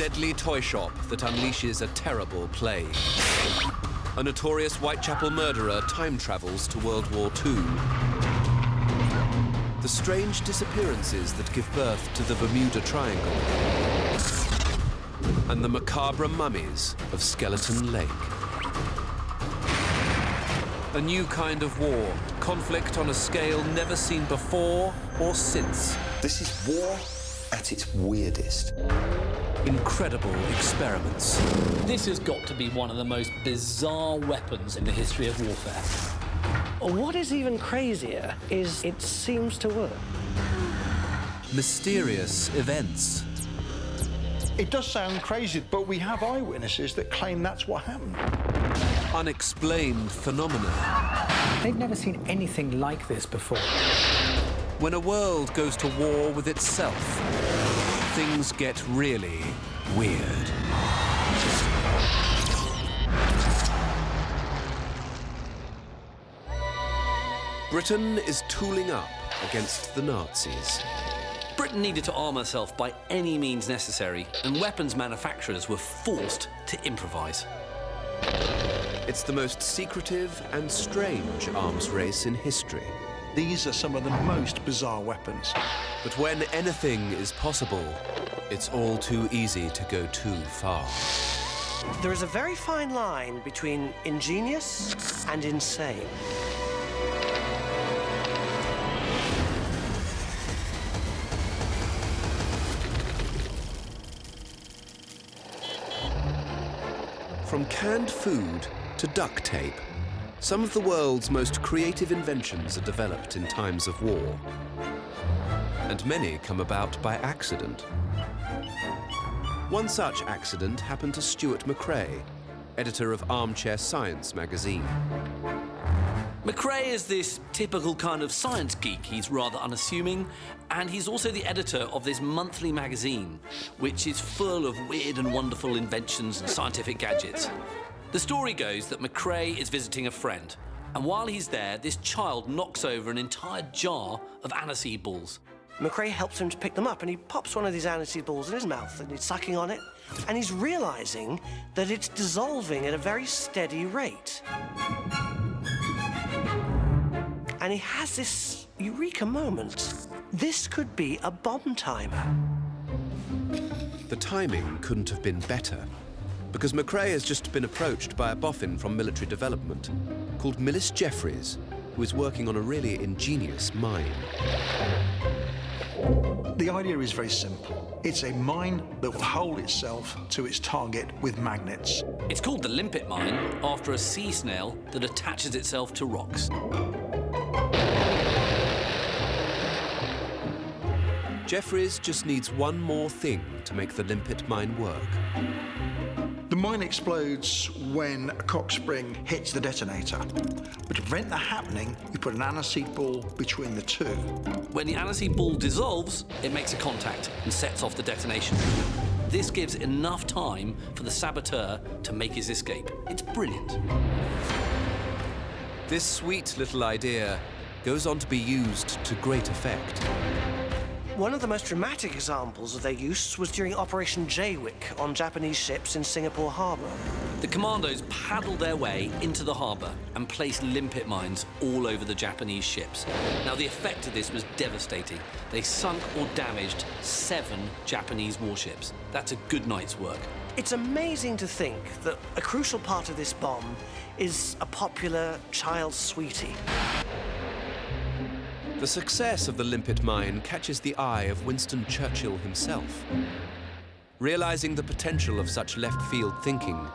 deadly toy shop that unleashes a terrible plague. A notorious Whitechapel murderer time travels to World War II. The strange disappearances that give birth to the Bermuda Triangle. And the macabre mummies of Skeleton Lake. A new kind of war, conflict on a scale never seen before or since. This is war at its weirdest. Incredible experiments. This has got to be one of the most bizarre weapons in the history of warfare. What is even crazier is it seems to work. Mysterious events. It does sound crazy, but we have eyewitnesses that claim that's what happened. Unexplained phenomena. They've never seen anything like this before. When a world goes to war with itself, things get really weird. Britain is tooling up against the Nazis. Britain needed to arm herself by any means necessary, and weapons manufacturers were forced to improvise. It's the most secretive and strange arms race in history. These are some of the most bizarre weapons. But when anything is possible, it's all too easy to go too far. There is a very fine line between ingenious and insane. From canned food to duct tape, some of the world's most creative inventions are developed in times of war. And many come about by accident. One such accident happened to Stuart Macrae, editor of Armchair Science magazine. Macrae is this typical kind of science geek. He's rather unassuming, and he's also the editor of this monthly magazine, which is full of weird and wonderful inventions and scientific gadgets. The story goes that Macrae is visiting a friend, and while he's there, this child knocks over an entire jar of aniseed balls. Macrae helps him to pick them up, and he pops one of these aniseed balls in his mouth, and he's sucking on it, and he's realizing that it's dissolving at a very steady rate. And he has this eureka moment. This could be a bomb timer. The timing couldn't have been better, because Macrae has just been approached by a boffin from military development called Millis Jefferis, who is working on a really ingenious mine. The idea is very simple. It's a mine that will hold itself to its target with magnets. It's called the limpet mine after a sea snail that attaches itself to rocks. Jefferis just needs one more thing to make the limpet mine work. The mine explodes when a cock spring hits the detonator. But to prevent that happening, you put an aniseed ball between the two. When the aniseed ball dissolves, it makes a contact and sets off the detonation. This gives enough time for the saboteur to make his escape. It's brilliant. This sweet little idea goes on to be used to great effect. One of the most dramatic examples of their use was during Operation Jaywick on Japanese ships in Singapore Harbour. The commandos paddled their way into the harbour and placed limpet mines all over the Japanese ships. Now, the effect of this was devastating. They sunk or damaged seven Japanese warships. That's a good night's work. It's amazing to think that a crucial part of this bomb is a popular child sweetie. The success of the limpet mine catches the eye of Winston Churchill himself. Realizing the potential of such left field thinking,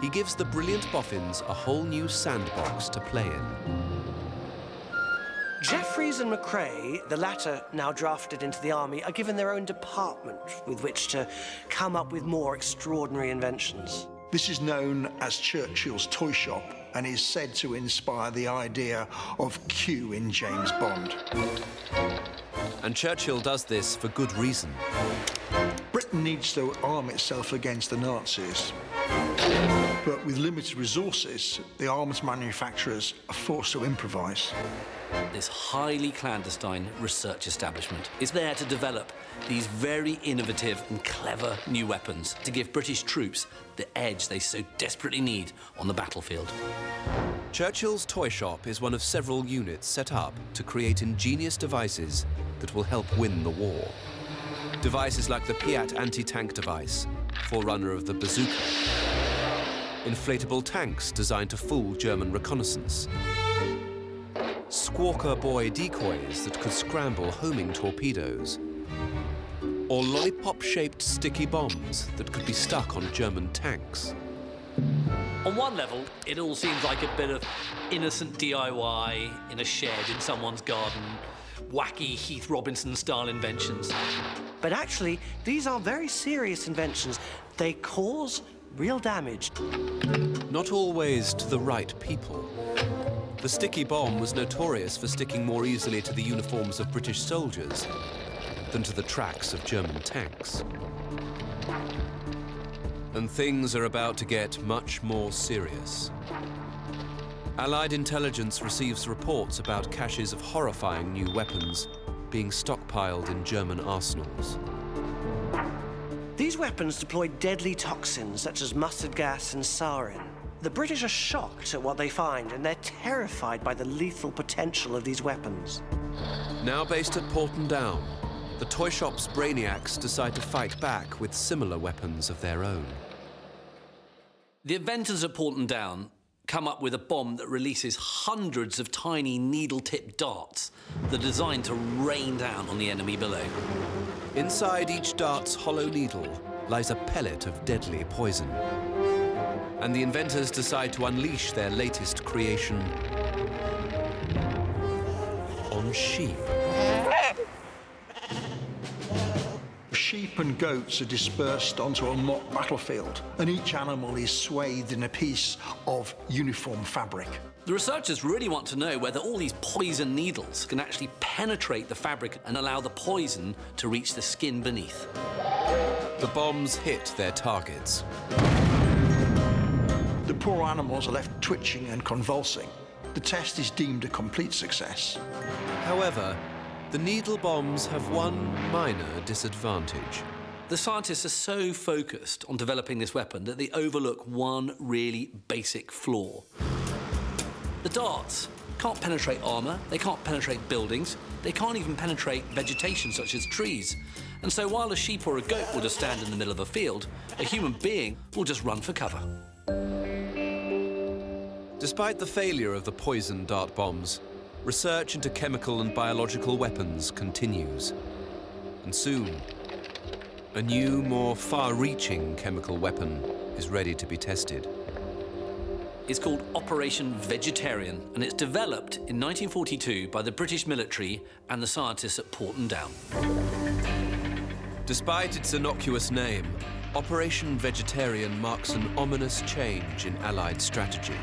he gives the brilliant boffins a whole new sandbox to play in. Jefferis and Macrae, the latter now drafted into the army, are given their own department with which to come up with more extraordinary inventions. This is known as Churchill's Toy Shop and is said to inspire the idea of Q in James Bond. And Churchill does this for good reason. Britain needs to arm itself against the Nazis. But with limited resources, the arms manufacturers are forced to improvise. This highly clandestine research establishment is there to develop these very innovative and clever new weapons to give British troops the edge they so desperately need on the battlefield. Churchill's toy shop is one of several units set up to create ingenious devices that will help win the war. Devices like the Piat anti-tank device, forerunner of the bazooka. Inflatable tanks designed to fool German reconnaissance. Squawker buoy decoys that could scramble homing torpedoes. Or lollipop-shaped sticky bombs that could be stuck on German tanks. On one level, it all seems like a bit of innocent DIY in a shed in someone's garden, wacky Heath Robinson style inventions. But actually, these are very serious inventions. They cause real damage. Not always to the right people. The sticky bomb was notorious for sticking more easily to the uniforms of British soldiers than to the tracks of German tanks. And things are about to get much more serious. Allied intelligence receives reports about caches of horrifying new weapons being stockpiled in German arsenals. These weapons deploy deadly toxins such as mustard gas and sarin. The British are shocked at what they find, and they're terrified by the lethal potential of these weapons. Now based at Porton Down, the toy shop's brainiacs decide to fight back with similar weapons of their own. The inventors at Porton Down come up with a bomb that releases hundreds of tiny needle-tipped darts that are designed to rain down on the enemy below. Inside each dart's hollow needle lies a pellet of deadly poison. And the inventors decide to unleash their latest creation on sheep. Sheep and goats are dispersed onto a mock battlefield, and each animal is swathed in a piece of uniform fabric. The researchers really want to know whether all these poison needles can actually penetrate the fabric and allow the poison to reach the skin beneath. The bombs hit their targets. The poor animals are left twitching and convulsing. The test is deemed a complete success. However, the needle bombs have one minor disadvantage. The scientists are so focused on developing this weapon that they overlook one really basic flaw. The darts can't penetrate armour, they can't penetrate buildings, they can't even penetrate vegetation such as trees. And so while a sheep or a goat will just stand in the middle of a field, a human being will just run for cover. Despite the failure of the poison dart bombs, research into chemical and biological weapons continues. And soon, a new, more far-reaching chemical weapon is ready to be tested. It's called Operation Vegetarian, and it's developed in 1942 by the British military and the scientists at Porton Down. Despite its innocuous name, Operation Vegetarian marks an ominous change in Allied strategy.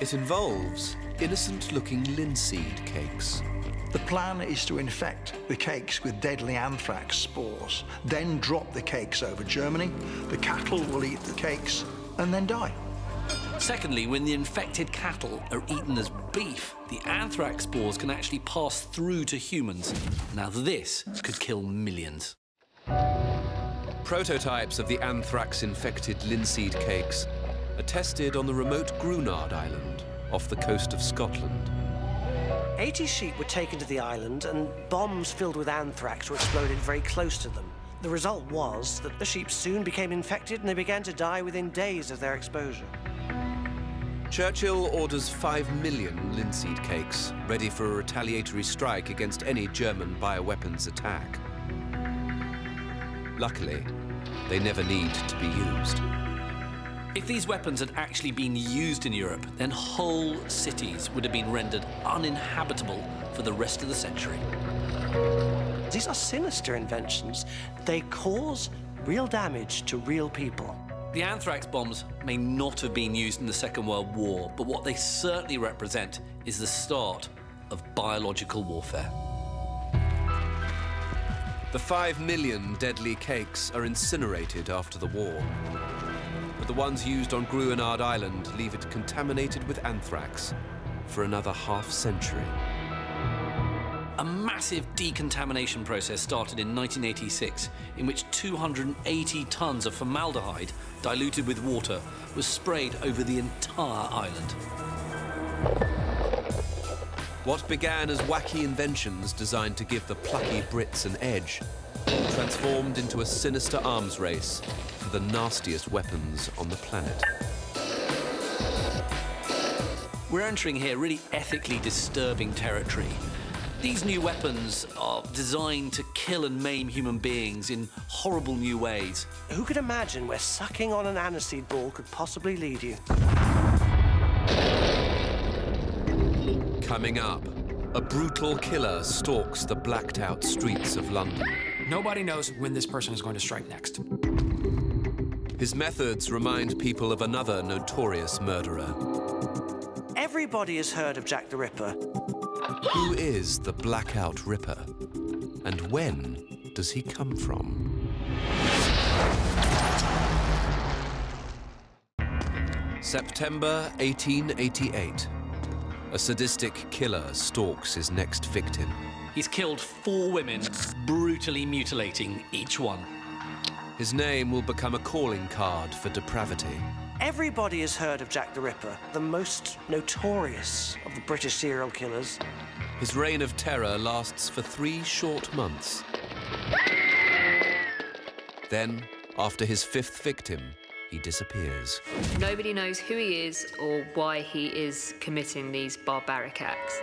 It involves innocent-looking linseed cakes. The plan is to infect the cakes with deadly anthrax spores, then drop the cakes over Germany. The cattle will eat the cakes and then die. Secondly, when the infected cattle are eaten as beef, the anthrax spores can actually pass through to humans. Now this could kill millions. Prototypes of the anthrax-infected linseed cakes are tested on the remote Gruinard Island off the coast of Scotland. 80 sheep were taken to the island, and bombs filled with anthrax were exploded very close to them. The result was that the sheep soon became infected and they began to die within days of their exposure. Churchill orders 5 million linseed cakes, ready for a retaliatory strike against any German bioweapons attack. Luckily, they never need to be used. If these weapons had actually been used in Europe, then whole cities would have been rendered uninhabitable for the rest of the century. These are sinister inventions. They cause real damage to real people. The anthrax bombs may not have been used in the Second World War, but what they certainly represent is the start of biological warfare. The five million deadly cakes are incinerated after the war. The ones used on Gruinard Island leave it contaminated with anthrax for another half century. A massive decontamination process started in 1986, in which 280 tons of formaldehyde, diluted with water, was sprayed over the entire island. What began as wacky inventions designed to give the plucky Brits an edge transformed into a sinister arms race for the nastiest weapons on the planet. We're entering here really ethically disturbing territory. These new weapons are designed to kill and maim human beings in horrible new ways. Who could imagine where sucking on an aniseed ball could possibly lead you? Coming up, a brutal killer stalks the blacked out streets of London. Nobody knows when this person is going to strike next. His methods remind people of another notorious murderer. Everybody has heard of Jack the Ripper. Who is the Blackout Ripper? And when does he come from? September 1888. A sadistic killer stalks his next victim. He's killed four women, brutally mutilating each one. His name will become a calling card for depravity. Everybody has heard of Jack the Ripper, the most notorious of the British serial killers. His reign of terror lasts for three short months. Then, after his fifth victim, he disappears. Nobody knows who he is or why he is committing these barbaric acts.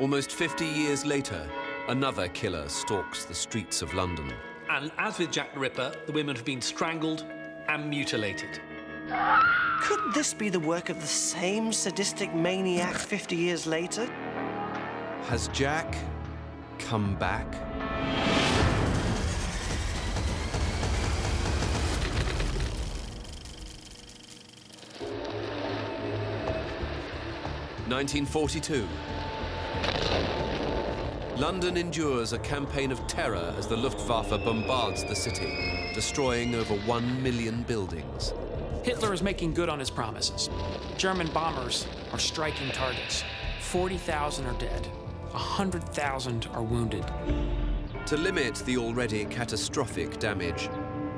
Almost 50 years later, another killer stalks the streets of London. And as with Jack the Ripper, the women have been strangled and mutilated. Could this be the work of the same sadistic maniac 50 years later? Has Jack come back? Nineteen forty-two. London endures a campaign of terror as the Luftwaffe bombards the city, destroying over one million buildings. Hitler is making good on his promises. German bombers are striking targets. 40,000 are dead. 100,000 are wounded. To limit the already catastrophic damage,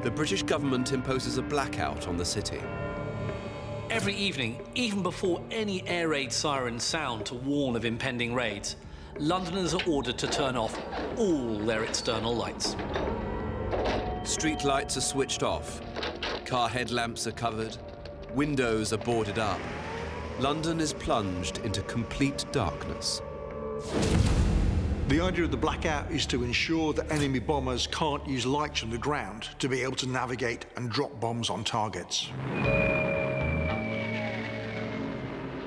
the British government imposes a blackout on the city. Every evening, even before any air raid sirens sound to warn of impending raids, Londoners are ordered to turn off all their external lights. Street lights are switched off, car headlamps are covered, windows are boarded up. London is plunged into complete darkness. The idea of the blackout is to ensure that enemy bombers can't use lights from the ground to be able to navigate and drop bombs on targets.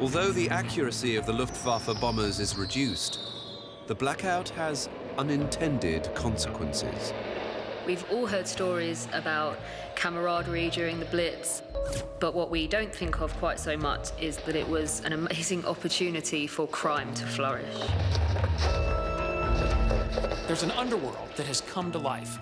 Although the accuracy of the Luftwaffe bombers is reduced, the blackout has unintended consequences. We've all heard stories about camaraderie during the Blitz, but what we don't think of quite so much is that it was an amazing opportunity for crime to flourish. There's an underworld that has come to life.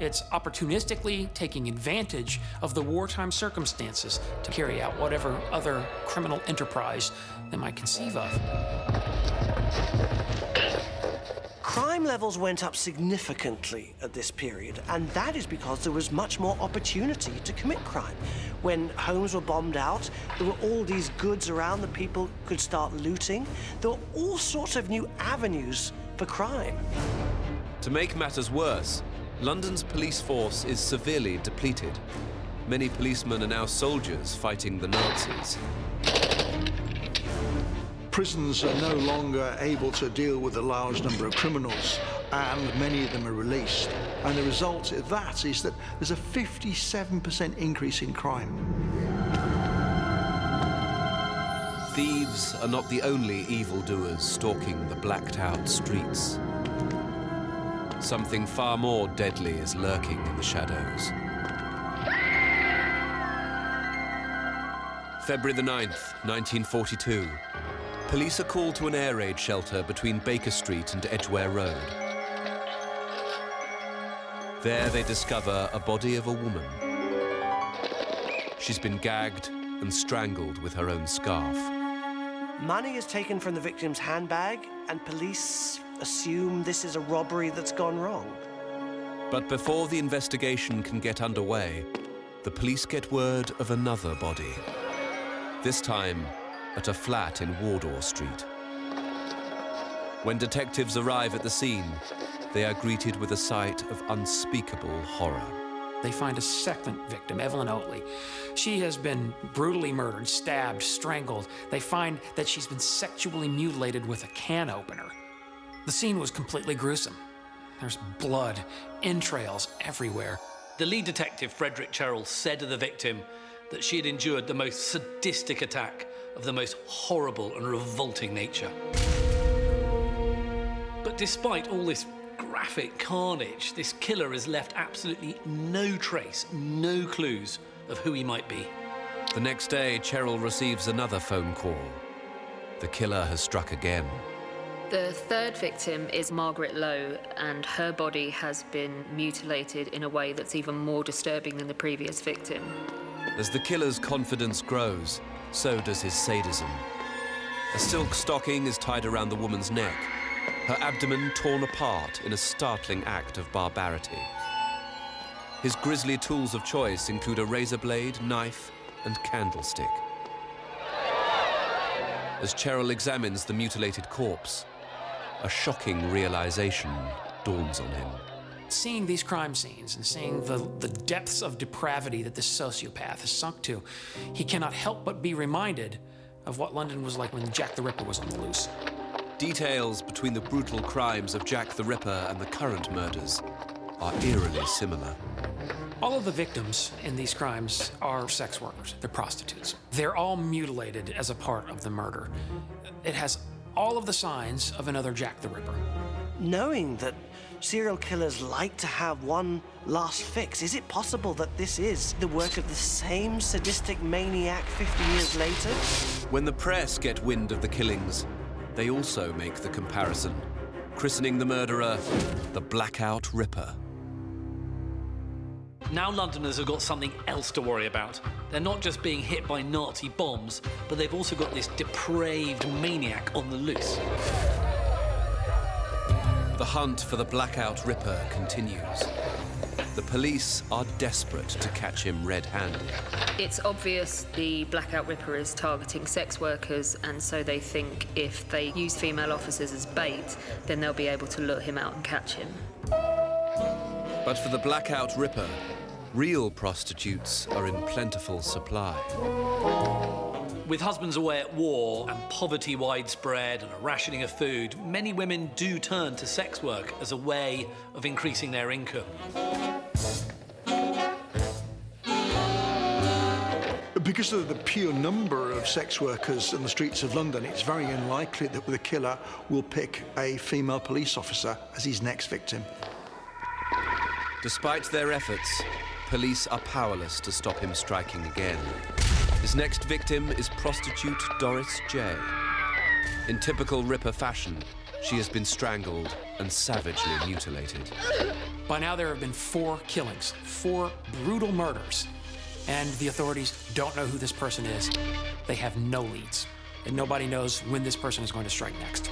It's opportunistically taking advantage of the wartime circumstances to carry out whatever other criminal enterprise they might conceive of. Crime levels went up significantly at this period, and that is because there was much more opportunity to commit crime. When homes were bombed out, there were all these goods around that people could start looting. There were all sorts of new avenues for crime. To make matters worse, London's police force is severely depleted. Many policemen are now soldiers fighting the Nazis. Prisons are no longer able to deal with a large number of criminals, and many of them are released. And the result of that is that there's a 57% increase in crime. Thieves are not the only evildoers stalking the blacked out streets. Something far more deadly is lurking in the shadows. February the 9th, 1942. Police are called to an air raid shelter between Baker Street and Edgware Road. There they discover a body of a woman. She's been gagged and strangled with her own scarf. Money is taken from the victim's handbag, and police assume this is a robbery that's gone wrong. But before the investigation can get underway, the police get word of another body. This time at a flat in Wardour Street. When detectives arrive at the scene, they are greeted with a sight of unspeakable horror. They find a second victim, Evelyn Oatley. She has been brutally murdered, stabbed, strangled. They find that she's been sexually mutilated with a can opener. The scene was completely gruesome. There's blood, entrails everywhere. The lead detective, Frederick Cherrill, said of the victim that she had endured the most sadistic attack of the most horrible and revolting nature. But despite all this graphic carnage, this killer has left absolutely no trace, no clues of who he might be. The next day, Cherrill receives another phone call. The killer has struck again. The third victim is Margaret Lowe, and her body has been mutilated in a way that's even more disturbing than the previous victim. As the killer's confidence grows, so does his sadism. A silk stocking is tied around the woman's neck, her abdomen torn apart in a startling act of barbarity. His grisly tools of choice include a razor blade, knife, and candlestick. As Cherrill examines the mutilated corpse, a shocking realization dawns on him. Seeing these crime scenes and seeing the, the depths of depravity that this sociopath has sunk to, he cannot help but be reminded of what London was like when Jack the Ripper was on the loose. Details between the brutal crimes of Jack the Ripper and the current murders are eerily similar. All of the victims in these crimes are sex workers, they're prostitutes. They're all mutilated as a part of the murder. It has all of the signs of another Jack the Ripper. Knowing that serial killers like to have one last fix, is it possible that this is the work of the same sadistic maniac 50 years later? When the press get wind of the killings, they also make the comparison, christening the murderer the Blackout Ripper. Now Londoners have got something else to worry about. They're not just being hit by Nazi bombs, but they've also got this depraved maniac on the loose. The hunt for the Blackout Ripper continues. The police are desperate to catch him red-handed. It's obvious the Blackout Ripper is targeting sex workers, and so they think if they use female officers as bait, then they'll be able to lure him out and catch him. But for the Blackout Ripper, real prostitutes are in plentiful supply. With husbands away at war and poverty widespread and a rationing of food, many women do turn to sex work as a way of increasing their income. Because of the pure number of sex workers in the streets of London, it's very unlikely that the killer will pick a female police officer as his next victim. Despite their efforts, police are powerless to stop him striking again. His next victim is prostitute Doris J. In typical Ripper fashion, she has been strangled and savagely mutilated. By now, there have been four killings, four brutal murders, and the authorities don't know who this person is. They have no leads, and nobody knows when this person is going to strike next.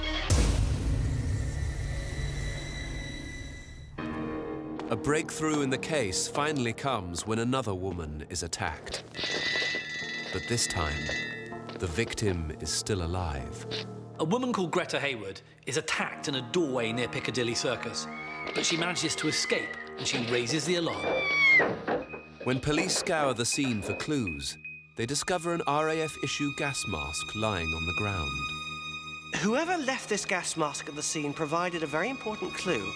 A breakthrough in the case finally comes when another woman is attacked. But this time, the victim is still alive. A woman called Greta Hayward is attacked in a doorway near Piccadilly Circus, but she manages to escape and she raises the alarm. When police scour the scene for clues, they discover an RAF issue gas mask lying on the ground. Whoever left this gas mask at the scene provided a very important clue.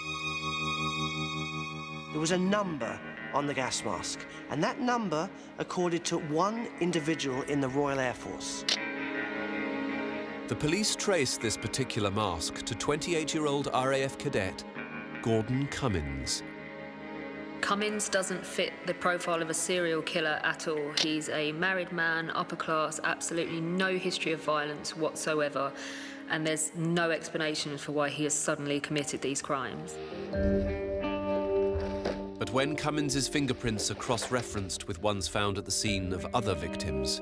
There was a number on the gas mask, and that number accorded to one individual in the Royal Air Force. The police trace this particular mask to 28-year-old RAF cadet Gordon Cummins. Cummins doesn't fit the profile of a serial killer at all. He's a married man, upper class, absolutely no history of violence whatsoever, and there's no explanation for why he has suddenly committed these crimes. When Cummins's fingerprints are cross-referenced with ones found at the scene of other victims,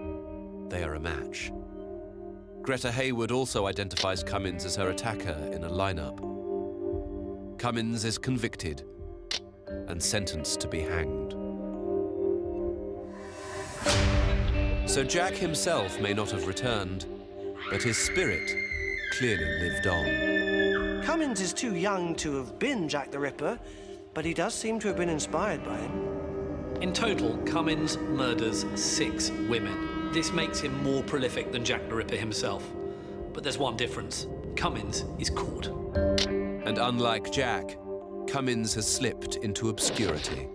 they are a match. Greta Hayward also identifies Cummins as her attacker in a lineup. Cummins is convicted and sentenced to be hanged. So Jack himself may not have returned, but his spirit clearly lived on. Cummins is too young to have been Jack the Ripper, but he does seem to have been inspired by him. In total, Cummins murders six women. This makes him more prolific than Jack the Ripper himself. But there's one difference. Cummins is caught. And unlike Jack, Cummins has slipped into obscurity,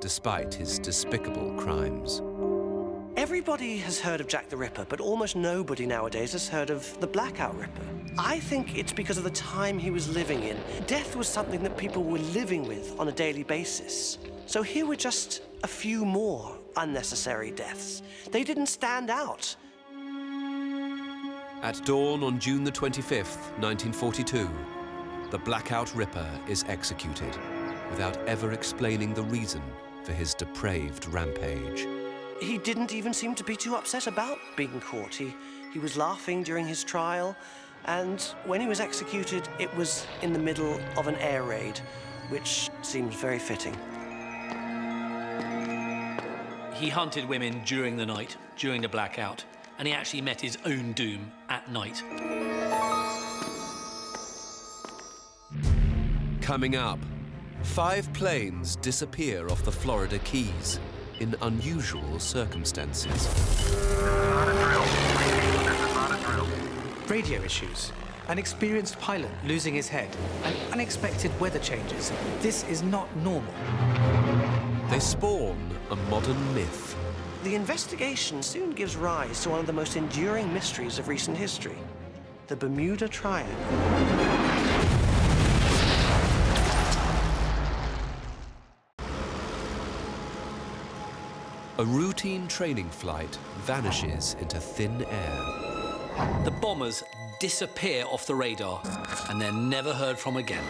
despite his despicable crimes. Everybody has heard of Jack the Ripper, but almost nobody nowadays has heard of the Blackout Ripper. I think it's because of the time he was living in. Death was something that people were living with on a daily basis. So here were just a few more unnecessary deaths. They didn't stand out. At dawn on June the 25th, 1942, the Blackout Ripper is executed without ever explaining the reason for his depraved rampage. He didn't even seem to be too upset about being caught. He, he was laughing during his trial, and when he was executed, it was in the middle of an air raid, which seems very fitting. He hunted women during the night, during the blackout, and he actually met his own doom at night. Coming up, five planes disappear off the Florida Keys in unusual circumstances. Radio issues, an experienced pilot losing his head, and unexpected weather changes. This is not normal. They spawn a modern myth. The investigation soon gives rise to one of the most enduring mysteries of recent history the Bermuda Triangle. A routine training flight vanishes into thin air. The bombers disappear off the radar, and they're never heard from again.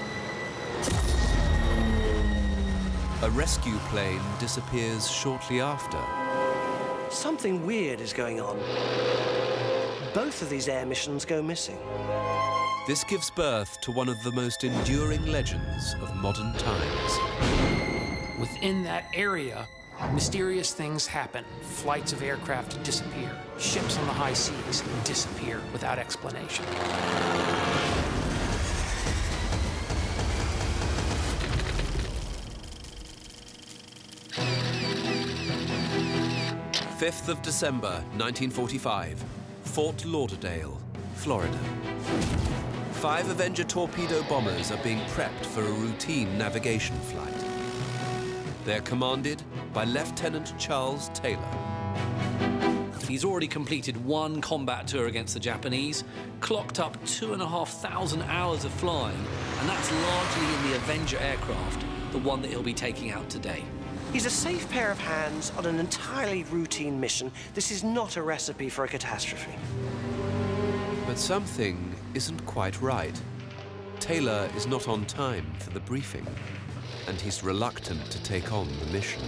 A rescue plane disappears shortly after. Something weird is going on. Both of these air missions go missing. This gives birth to one of the most enduring legends of modern times. Within that area, mysterious things happen. Flights of aircraft disappear. Ships on the high seas disappear without explanation. 5th of December, 1945, Fort Lauderdale, Florida. Five Avenger torpedo bombers are being prepped for a routine navigation flight. They're commanded by Lieutenant Charles Taylor. He's already completed one combat tour against the Japanese, clocked up two and a half thousand hours of flying, and that's largely in the Avenger aircraft, the one that he'll be taking out today. He's a safe pair of hands on an entirely routine mission. This is not a recipe for a catastrophe. But something isn't quite right. Taylor is not on time for the briefing, and he's reluctant to take on the mission.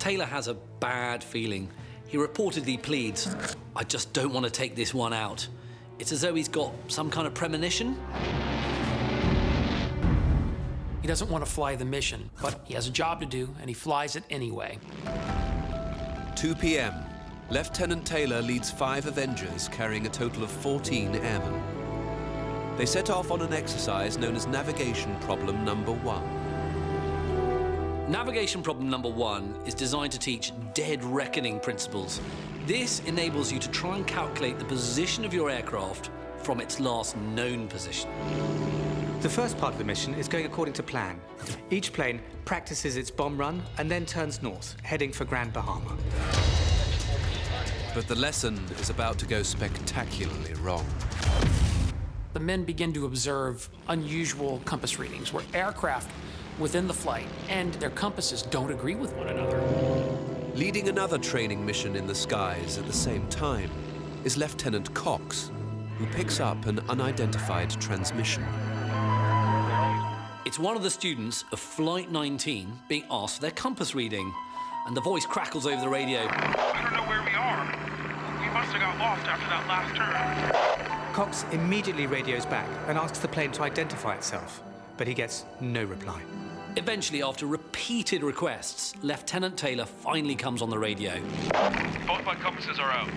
Taylor has a bad feeling. He reportedly pleads, I just don't want to take this one out. It's as though he's got some kind of premonition. He doesn't want to fly the mission, but he has a job to do, and he flies it anyway. 2 p.m. Lieutenant Taylor leads five Avengers carrying a total of 14 airmen. They set off on an exercise known as Navigation Problem Number One. Navigation problem number one is designed to teach dead reckoning principles. This enables you to try and calculate the position of your aircraft from its last known position. The first part of the mission is going according to plan. Each plane practices its bomb run and then turns north, heading for Grand Bahama. But the lesson is about to go spectacularly wrong. The men begin to observe unusual compass readings where aircraft within the flight and their compasses don't agree with one another. Leading another training mission in the skies at the same time is Lieutenant Cox, who picks up an unidentified transmission. It's one of the students of Flight 19 being asked for their compass reading, and the voice crackles over the radio. I don't know where we are. We must have got lost after that last turn. Cox immediately radios back and asks the plane to identify itself, but he gets no reply. Eventually, after repeated requests, Lieutenant Taylor finally comes on the radio. Both my compasses are out.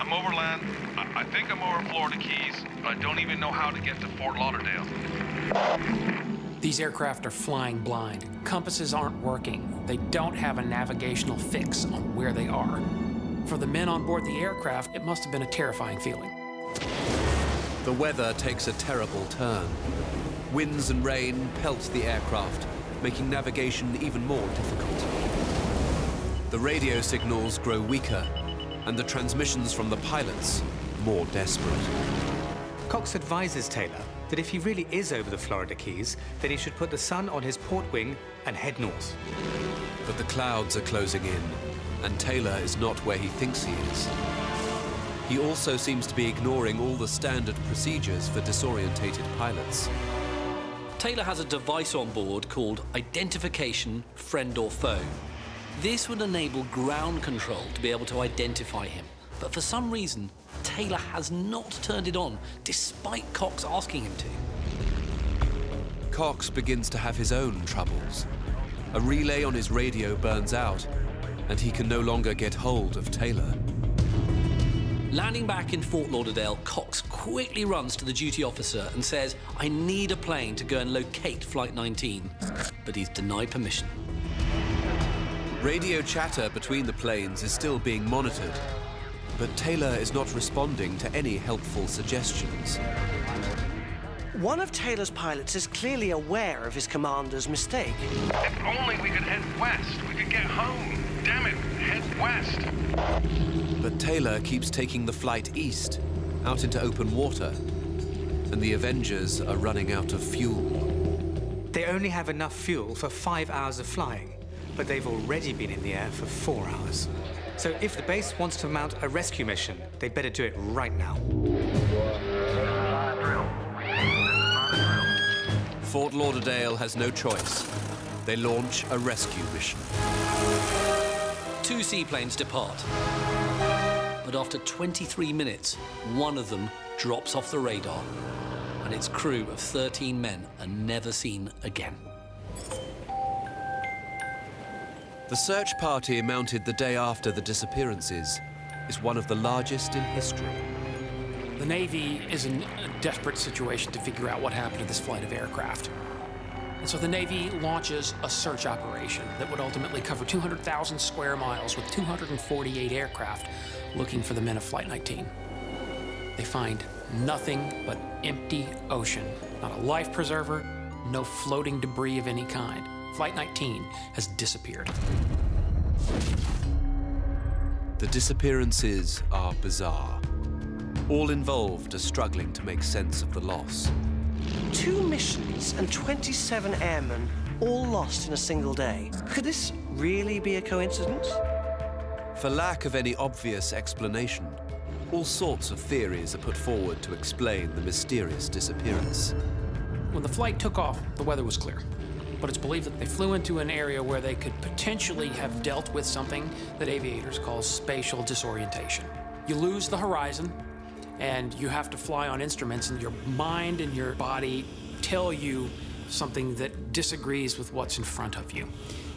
I'm over land. I, I think I'm over Florida Keys. I don't even know how to get to Fort Lauderdale. These aircraft are flying blind. Compasses aren't working. They don't have a navigational fix on where they are. For the men on board the aircraft, it must have been a terrifying feeling. The weather takes a terrible turn. Winds and rain pelt the aircraft, making navigation even more difficult. The radio signals grow weaker, and the transmissions from the pilots more desperate. Cox advises Taylor that if he really is over the Florida Keys, then he should put the sun on his port wing and head north. But the clouds are closing in, and Taylor is not where he thinks he is. He also seems to be ignoring all the standard procedures for disorientated pilots. Taylor has a device on board called Identification Friend or Foe. This would enable ground control to be able to identify him. But for some reason, Taylor has not turned it on, despite Cox asking him to. Cox begins to have his own troubles. A relay on his radio burns out, and he can no longer get hold of Taylor. Landing back in Fort Lauderdale, Cox quickly runs to the duty officer and says, I need a plane to go and locate Flight 19. But he's denied permission. Radio chatter between the planes is still being monitored, but Taylor is not responding to any helpful suggestions. One of Taylor's pilots is clearly aware of his commander's mistake. If only we could head west. We could get home. Damn it, head west. But Taylor keeps taking the flight east, out into open water, and the Avengers are running out of fuel. They only have enough fuel for five hours of flying, but they've already been in the air for four hours. So if the base wants to mount a rescue mission, they'd better do it right now. Fort Lauderdale has no choice. They launch a rescue mission. Two seaplanes depart. But after 23 minutes, one of them drops off the radar, and its crew of 13 men are never seen again. The search party mounted the day after the disappearances is one of the largest in history. The Navy is in a desperate situation to figure out what happened to this flight of aircraft. And so the Navy launches a search operation that would ultimately cover 200,000 square miles with 248 aircraft looking for the men of Flight 19. They find nothing but empty ocean, not a life preserver, no floating debris of any kind. Flight 19 has disappeared. The disappearances are bizarre. All involved are struggling to make sense of the loss. Two missions and 27 airmen all lost in a single day. Could this really be a coincidence? For lack of any obvious explanation, all sorts of theories are put forward to explain the mysterious disappearance. When the flight took off, the weather was clear. But it's believed that they flew into an area where they could potentially have dealt with something that aviators call spatial disorientation. You lose the horizon, and you have to fly on instruments, and your mind and your body tell you something that disagrees with what's in front of you.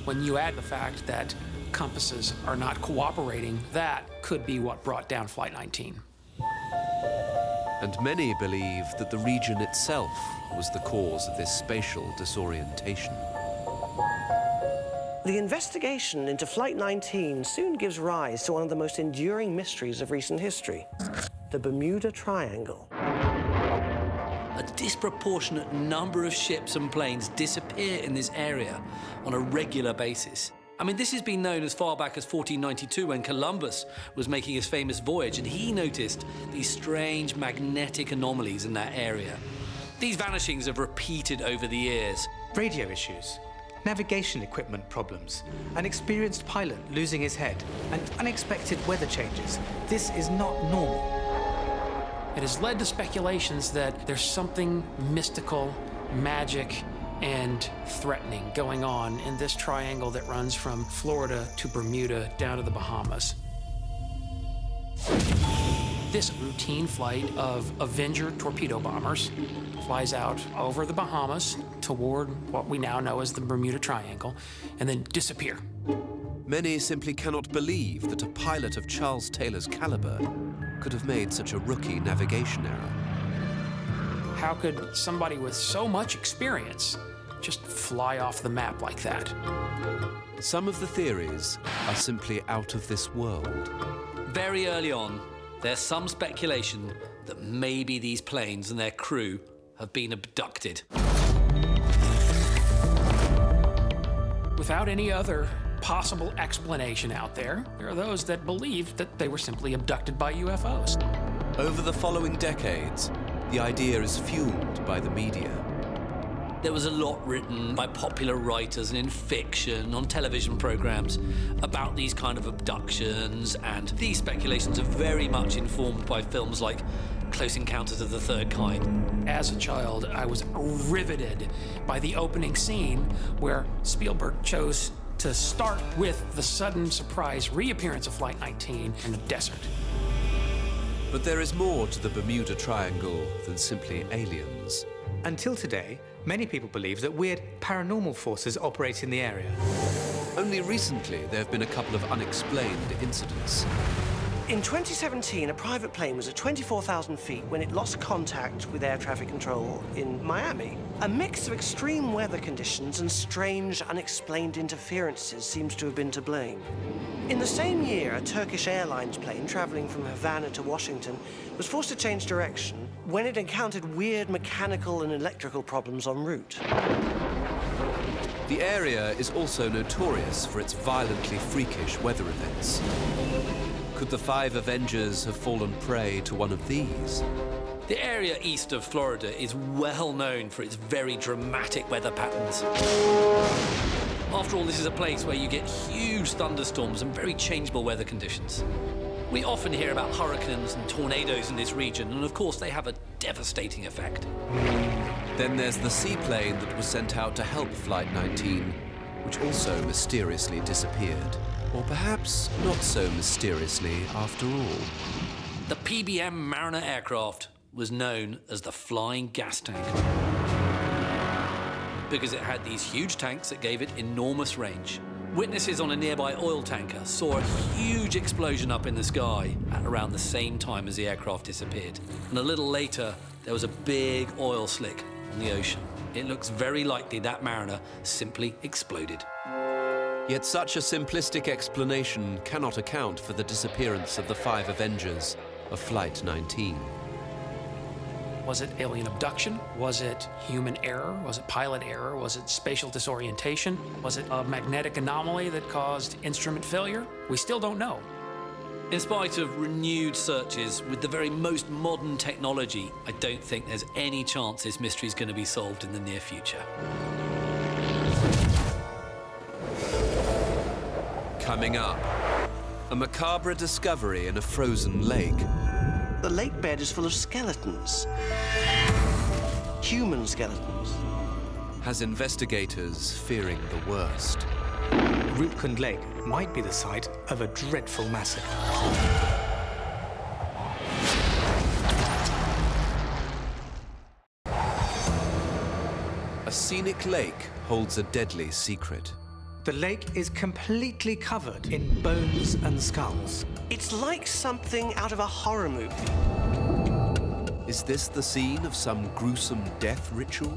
When you add the fact that compasses are not cooperating, that could be what brought down Flight 19. And many believe that the region itself was the cause of this spatial disorientation. The investigation into Flight 19 soon gives rise to one of the most enduring mysteries of recent history the Bermuda Triangle. A disproportionate number of ships and planes disappear in this area on a regular basis. I mean, this has been known as far back as 1492 when Columbus was making his famous voyage and he noticed these strange magnetic anomalies in that area. These vanishings have repeated over the years. Radio issues, navigation equipment problems, an experienced pilot losing his head, and unexpected weather changes. This is not normal. It has led to speculations that there's something mystical, magic, and threatening going on in this triangle that runs from Florida to Bermuda down to the Bahamas. This routine flight of Avenger torpedo bombers flies out over the Bahamas toward what we now know as the Bermuda Triangle and then disappear. Many simply cannot believe that a pilot of Charles Taylor's caliber could have made such a rookie navigation error. How could somebody with so much experience just fly off the map like that? Some of the theories are simply out of this world. Very early on, there's some speculation that maybe these planes and their crew have been abducted. Without any other possible explanation out there, there are those that believe that they were simply abducted by UFOs. Over the following decades, the idea is fueled by the media. There was a lot written by popular writers and in fiction, on television programs, about these kind of abductions, and these speculations are very much informed by films like Close Encounters of the Third Kind. As a child, I was riveted by the opening scene where Spielberg chose to start with the sudden surprise reappearance of Flight 19 in the desert. But there is more to the Bermuda Triangle than simply aliens. Until today, many people believe that weird paranormal forces operate in the area. Only recently, there have been a couple of unexplained incidents. In 2017, a private plane was at 24,000 feet when it lost contact with air traffic control in Miami. A mix of extreme weather conditions and strange, unexplained interferences seems to have been to blame. In the same year, a Turkish Airlines plane traveling from Havana to Washington was forced to change direction when it encountered weird mechanical and electrical problems en route. The area is also notorious for its violently freakish weather events. Could the five Avengers have fallen prey to one of these? The area east of Florida is well known for its very dramatic weather patterns. After all, this is a place where you get huge thunderstorms and very changeable weather conditions. We often hear about hurricanes and tornadoes in this region, and of course, they have a devastating effect. Then there's the seaplane that was sent out to help Flight 19, which also mysteriously disappeared. Or perhaps not so mysteriously after all. The PBM Mariner aircraft was known as the flying gas tank because it had these huge tanks that gave it enormous range. Witnesses on a nearby oil tanker saw a huge explosion up in the sky at around the same time as the aircraft disappeared. And a little later, there was a big oil slick on the ocean. It looks very likely that Mariner simply exploded. Yet such a simplistic explanation cannot account for the disappearance of the five Avengers of Flight 19. Was it alien abduction? Was it human error? Was it pilot error? Was it spatial disorientation? Was it a magnetic anomaly that caused instrument failure? We still don't know. In spite of renewed searches with the very most modern technology, I don't think there's any chance this mystery is going to be solved in the near future. Coming up, a macabre discovery in a frozen lake. The lake bed is full of skeletons. Human skeletons. Has investigators fearing the worst. Rupkund Lake might be the site of a dreadful massacre. A scenic lake holds a deadly secret. The lake is completely covered in bones and skulls. It's like something out of a horror movie. Is this the scene of some gruesome death ritual?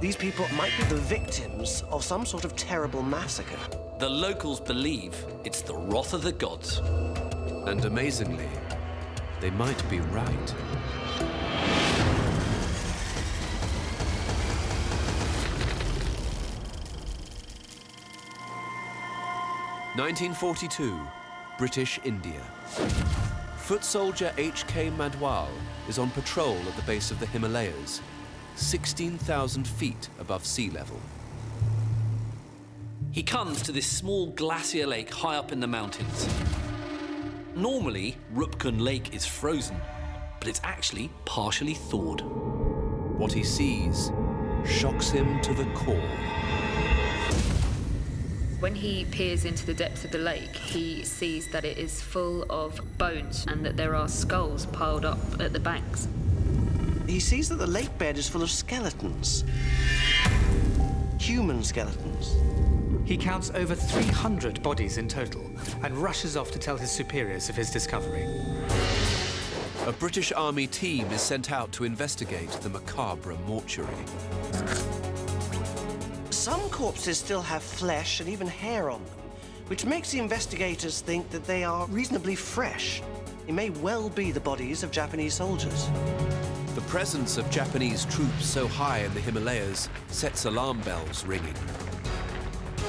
These people might be the victims of some sort of terrible massacre. The locals believe it's the wrath of the gods. And amazingly, they might be right. Nineteen forty-two, British India. Foot soldier H.K. Madwal is on patrol at the base of the Himalayas, 16,000 feet above sea level. He comes to this small glacier lake high up in the mountains. Normally, Rupkund Lake is frozen, but it's actually partially thawed. What he sees shocks him to the core. When he peers into the depths of the lake, he sees that it is full of bones and that there are skulls piled up at the banks. He sees that the lake bed is full of skeletons. Human skeletons. He counts over 300 bodies in total and rushes off to tell his superiors of his discovery. A British Army team is sent out to investigate the macabre mortuary. Some corpses still have flesh and even hair on them, which makes the investigators think that they are reasonably fresh. It may well be the bodies of Japanese soldiers. The presence of Japanese troops so high in the Himalayas sets alarm bells ringing.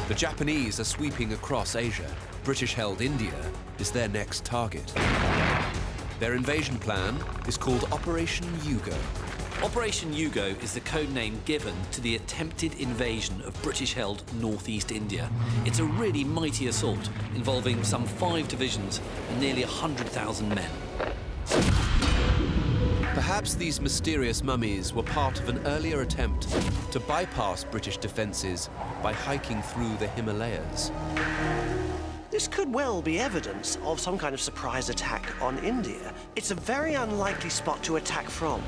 The Japanese are sweeping across Asia. British-held India is their next target. Their invasion plan is called Operation U-Go. Operation U-Go is the code name given to the attempted invasion of British-held northeast India. It's a really mighty assault involving some five divisions and nearly 100,000 men. Perhaps these mysterious mummies were part of an earlier attempt to bypass British defences by hiking through the Himalayas. This could well be evidence of some kind of surprise attack on India. It's a very unlikely spot to attack from.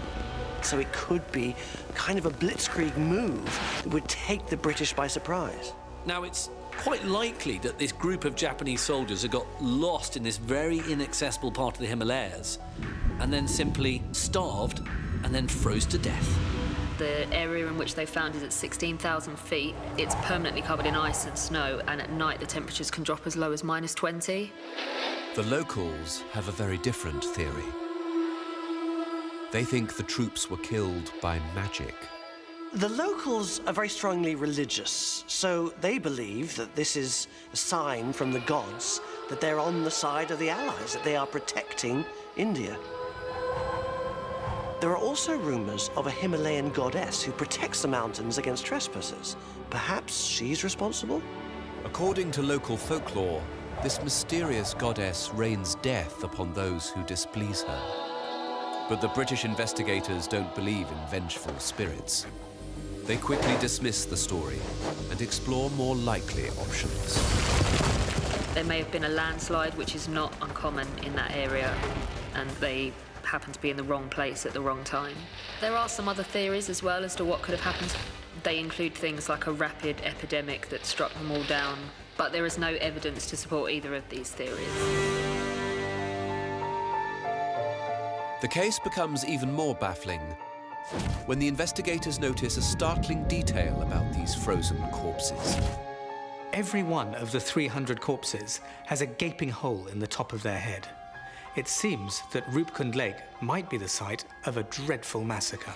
So it could be kind of a blitzkrieg move that would take the British by surprise. Now, it's quite likely that this group of Japanese soldiers had got lost in this very inaccessible part of the Himalayas and then simply starved and then froze to death. The area in which they found is at 16,000 feet. It's permanently covered in ice and snow, and at night the temperatures can drop as low as minus 20. The locals have a very different theory. They think the troops were killed by magic. The locals are very strongly religious, so they believe that this is a sign from the gods that they're on the side of the Allies, that they are protecting India. There are also rumors of a Himalayan goddess who protects the mountains against trespassers. Perhaps she's responsible? According to local folklore, this mysterious goddess rains death upon those who displease her. But the British investigators don't believe in vengeful spirits. They quickly dismiss the story and explore more likely options. There may have been a landslide, which is not uncommon in that area, and they happened to be in the wrong place at the wrong time. There are some other theories as well as to what could have happened. They include things like a rapid epidemic that struck them all down, but there is no evidence to support either of these theories. The case becomes even more baffling when the investigators notice a startling detail about these frozen corpses. Every one of the 300 corpses has a gaping hole in the top of their head. It seems that Rupkund Lake might be the site of a dreadful massacre.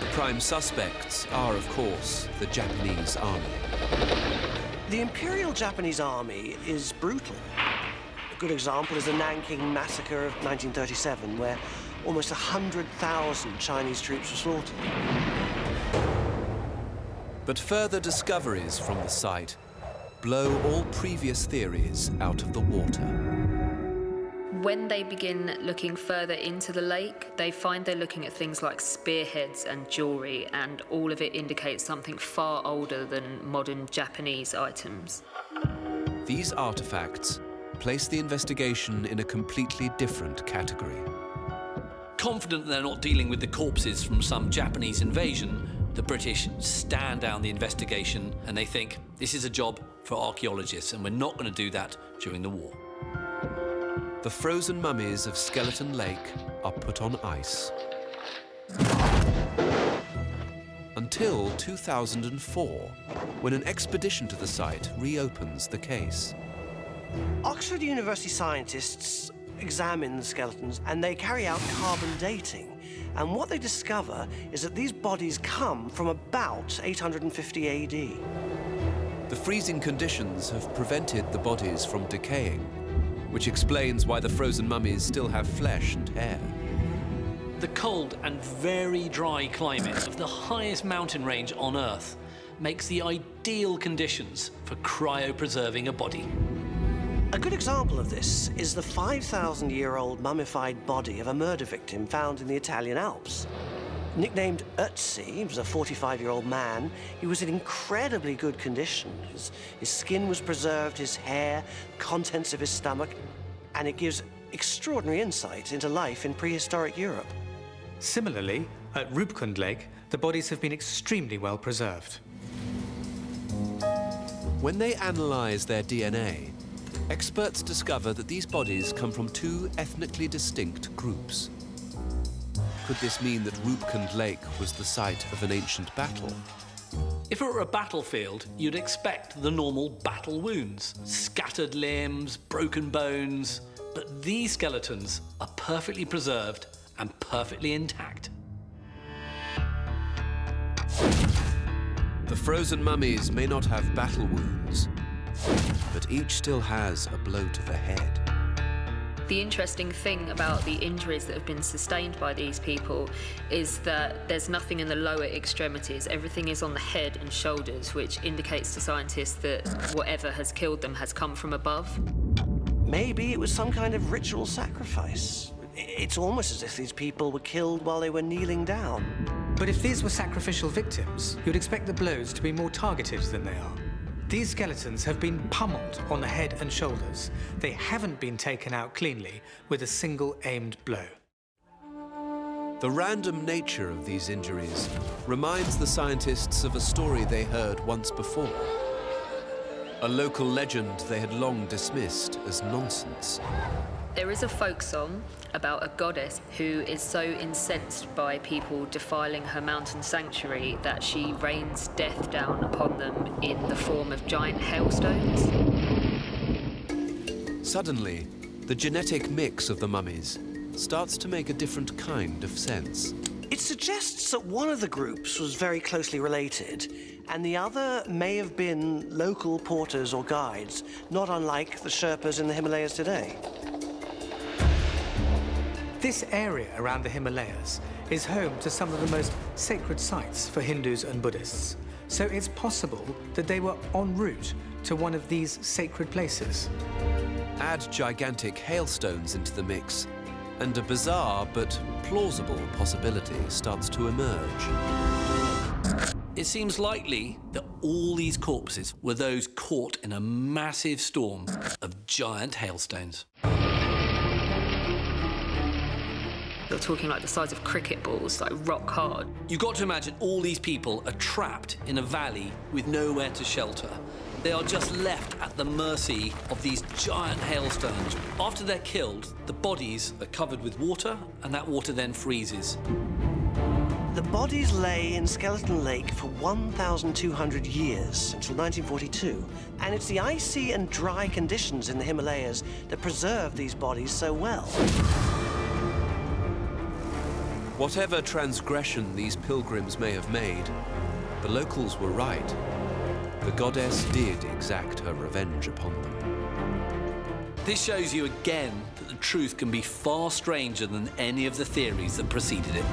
The prime suspects are, of course, the Japanese army. The Imperial Japanese Army is brutal. A good example is the Nanking Massacre of 1937, where almost 100,000 Chinese troops were slaughtered. But further discoveries from the site blow all previous theories out of the water. When they begin looking further into the lake, they find they're looking at things like spearheads and jewelry, and all of it indicates something far older than modern Japanese items. These artifacts place the investigation in a completely different category. Confident they're not dealing with the corpses from some Japanese invasion, the British stand down the investigation and they think this is a job for archaeologists and we're not going to do that during the war. The frozen mummies of Skeleton Lake are put on ice. Until 2004, when an expedition to the site reopens the case. Oxford University scientists examine the skeletons and they carry out carbon dating. And what they discover is that these bodies come from about 850 AD. The freezing conditions have prevented the bodies from decaying, which explains why the frozen mummies still have flesh and hair. The cold and very dry climate of the highest mountain range on Earth makes the ideal conditions for cryopreserving a body. A good example of this is the 5,000 year old mummified body of a murder victim found in the Italian Alps. Nicknamed Ötzi, he was a 45-year-old man. He was in incredibly good condition. His, his skin was preserved, his hair, contents of his stomach, and it gives extraordinary insight into life in prehistoric Europe. Similarly, at Rupkund Lake, the bodies have been extremely well preserved. When they analyze their DNA, experts discover that these bodies come from two ethnically distinct groups. Could this mean that Rupkund Lake was the site of an ancient battle? If it were a battlefield, you'd expect the normal battle wounds scattered limbs, broken bones. But these skeletons are perfectly preserved and perfectly intact. The frozen mummies may not have battle wounds, but each still has a blow to the head. The interesting thing about the injuries that have been sustained by these people is that there's nothing in the lower extremities. Everything is on the head and shoulders, which indicates to scientists that whatever has killed them has come from above. Maybe it was some kind of ritual sacrifice. It's almost as if these people were killed while they were kneeling down. But if these were sacrificial victims, you'd expect the blows to be more targeted than they are. These skeletons have been pummeled on the head and shoulders. They haven't been taken out cleanly with a single aimed blow. The random nature of these injuries reminds the scientists of a story they heard once before. A local legend they had long dismissed as nonsense. There is a folk song about a goddess who is so incensed by people defiling her mountain sanctuary that she rains death down upon them in the form of giant hailstones. Suddenly, the genetic mix of the mummies starts to make a different kind of sense. It suggests that one of the groups was very closely related, and the other may have been local porters or guides, not unlike the Sherpas in the Himalayas today. This area around the Himalayas is home to some of the most sacred sites for Hindus and Buddhists. So it's possible that they were en route to one of these sacred places. Add gigantic hailstones into the mix, and a bizarre but plausible possibility starts to emerge. It seems likely that all these corpses were those caught in a massive storm of giant hailstones. You're talking like the size of cricket balls, like rock hard. You've got to imagine all these people are trapped in a valley with nowhere to shelter. They are just left at the mercy of these giant hailstones. After they're killed, the bodies are covered with water, and that water then freezes. The bodies lay in Skeleton Lake for 1,200 years until 1942, and it's the icy and dry conditions in the Himalayas that preserve these bodies so well. Whatever transgression these pilgrims may have made, the locals were right. The goddess did exact her revenge upon them. This shows you again that the truth can be far stranger than any of the theories that preceded it.